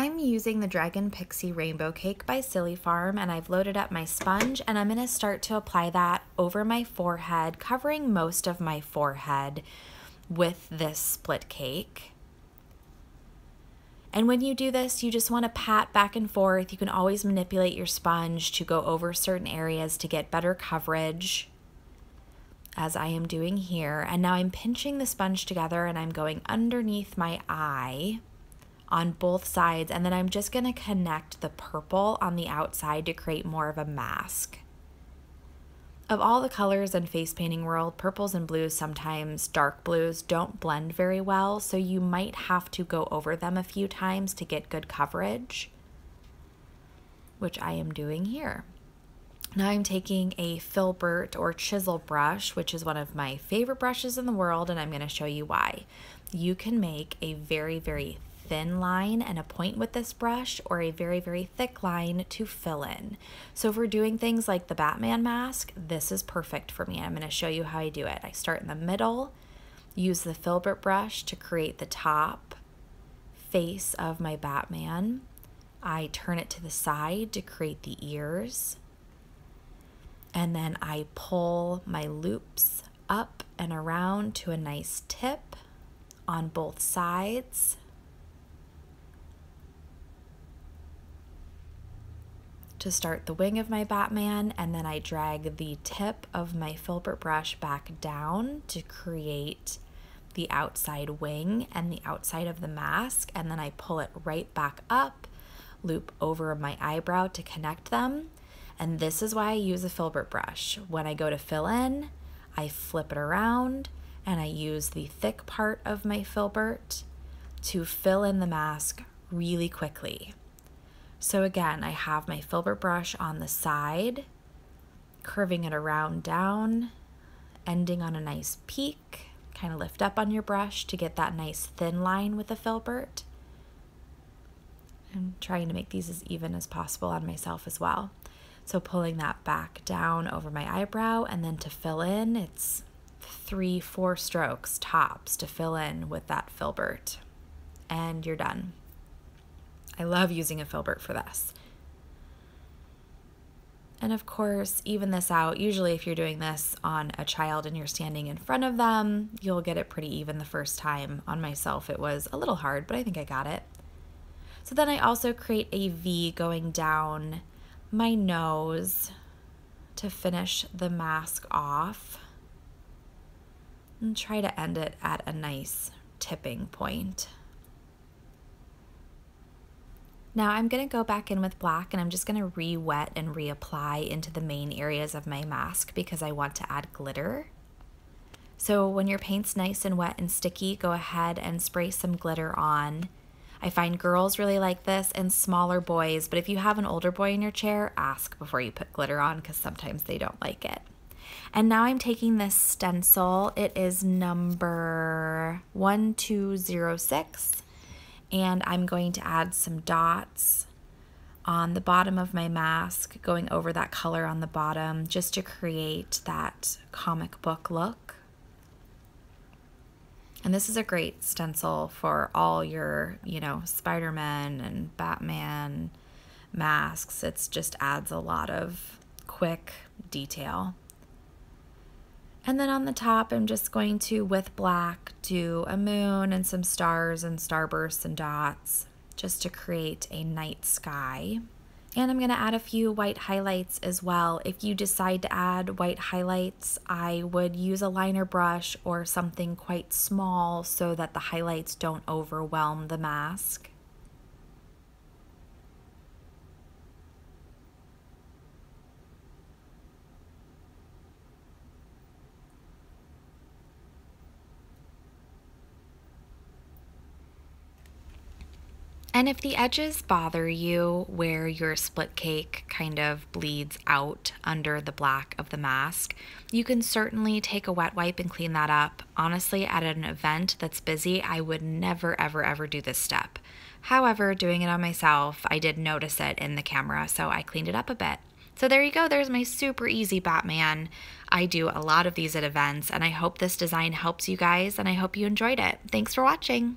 I'm using the Dragon Pixie Rainbow Cake by Silly Farm and I've loaded up my sponge and I'm going to start to apply that over my forehead, covering most of my forehead with this split cake. And when you do this, you just want to pat back and forth. You can always manipulate your sponge to go over certain areas to get better coverage, as I am doing here. And now I'm pinching the sponge together and I'm going underneath my eye on both sides. And then I'm just going to connect the purple on the outside to create more of a mask. Of all the colors in face painting world, purples and blues, sometimes dark blues, don't blend very well, so you might have to go over them a few times to get good coverage, which I am doing here. Now I'm taking a filbert or chisel brush, which is one of my favorite brushes in the world, and I'm to show you why. You can make a very, very thin line and a point with this brush or a very, very thick line to fill in. So if we're doing things like the Batman mask, this is perfect for me. I'm going to show you how I do it. I start in the middle, use the filbert brush to create the top face of my Batman. I turn it to the side to create the ears. And then I pull my loops up and around to a nice tip on both sides. To start the wing of my Batman and then I drag the tip of my filbert brush back down to create the outside wing and the outside of the mask and then I pull it right back up, loop over my eyebrow to connect them. And this is why I use a filbert brush. When I go to fill in, I flip it around and I use the thick part of my filbert to fill in the mask really quickly. So again, I have my filbert brush on the side, curving it around down, ending on a nice peak. Kind of lift up on your brush to get that nice thin line with the filbert. I'm trying to make these as even as possible on myself as well. So pulling that back down over my eyebrow and then to fill in, it's three, four strokes tops to fill in with that filbert. And you're done. I love using a filbert for this. And of course, even this out. Usually, if you're doing this on a child and you're standing in front of them, you'll get it pretty even the first time. On myself, it was a little hard, but I think I got it. So then I also create a V going down my nose to finish the mask off and try to end it at a nice tipping point. Now I'm going to go back in with black and I'm just going to re-wet and reapply into the main areas of my mask because I want to add glitter. So when your paint's nice and wet and sticky, go ahead and spray some glitter on. I find girls really like this and smaller boys, but if you have an older boy in your chair, ask before you put glitter on because sometimes they don't like it. And now I'm taking this stencil. It is number 1206 and I'm going to add some dots on the bottom of my mask, going over that color on the bottom just to create that comic book look. And this is a great stencil for all your, you know, Spider-Man and Batman masks. It just adds a lot of quick detail. And then on the top, I'm just going to, with black, do a moon and some stars and starbursts and dots just to create a night sky. And I'm going to add a few white highlights as well. If you decide to add white highlights, I would use a liner brush or something quite small so that the highlights don't overwhelm the mask. And if the edges bother you where your split cake kind of bleeds out under the black of the mask, you can certainly take a wet wipe and clean that up. Honestly, at an event that's busy, I would never, ever, ever do this step. However, doing it on myself, I did notice it in the camera, so I cleaned it up a bit. So there you go, there's my super easy Batman. I do a lot of these at events, and I hope this design helps you guys, and I hope you enjoyed it. Thanks for watching.